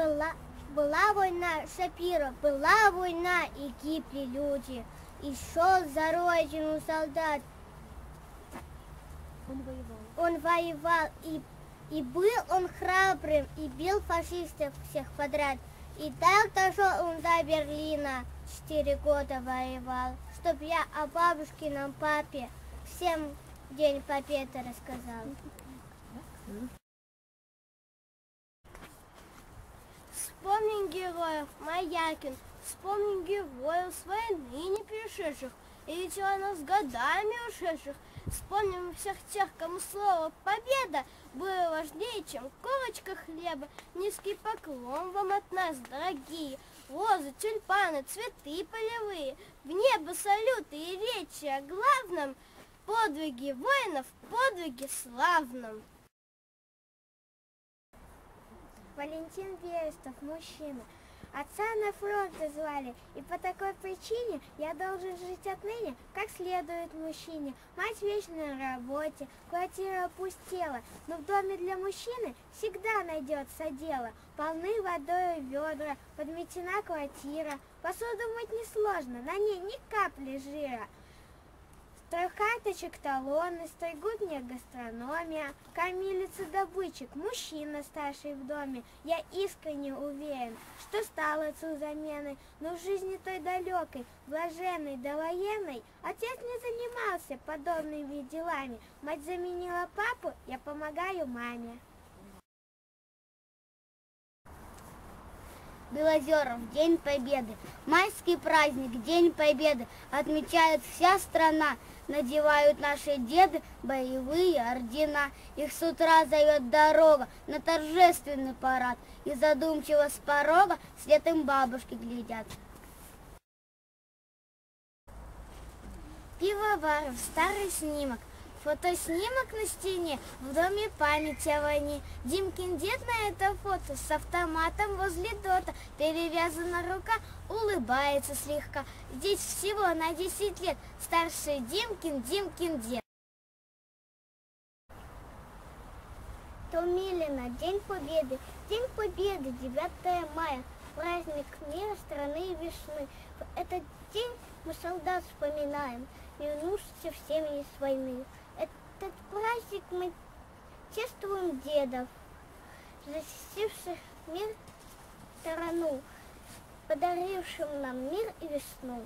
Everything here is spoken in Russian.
Была, была война Шапира, была война, и гибли люди. И шел за родину солдат. Он воевал. Он воевал, и, и был он храбрым, и бил фашистов всех подряд. И так дошел он до Берлина, четыре года воевал, чтоб я о бабушкином папе всем День Победы рассказал. Вспомним героев Маякин, вспомним героев с войны не перешедших, и она с годами ушедших. Вспомним всех тех, кому слово «победа» было важнее, чем корочка хлеба. Низкий поклон вам от нас, дорогие, розы, тюльпаны, цветы полевые, в небо салюты и речи о главном, подвиги воинов, подвиги славном. Валентин Берестов, мужчина. Отца на фронт звали, и по такой причине я должен жить отныне, как следует мужчине. Мать вечно на работе, квартира опустела, но в доме для мужчины всегда найдется дело. Полны водой ведра, подметена квартира, посуду мыть несложно, на ней ни капли жира. Трехкарточек талоны, стригут мне гастрономия, кормилица добычек, мужчина старший в доме. Я искренне уверен, что стал отцу заменой, но в жизни той далекой, блаженной, довоенной, отец не занимался подобными делами. Мать заменила папу, я помогаю маме. Белозеров, День Победы. Майский праздник, День Победы, отмечает вся страна. Надевают наши деды боевые ордена. Их с утра зовет дорога на торжественный парад. И задумчиво с порога след им бабушки глядят. Пивоваров, старый снимок. Фотоснимок на стене, в доме память о войне. Димкин дед на это фото с автоматом возле дота. Перевязана рука, улыбается слегка. Здесь всего на 10 лет старший Димкин, Димкин дед. Томилина, День Победы. День Победы, 9 мая. Праздник мира, страны и весны. В этот день мы солдат вспоминаем, вернувшихся в семьи с войны. Этот праздник мы чествуем дедов, защитивших мир сторону, подарившим нам мир и весну.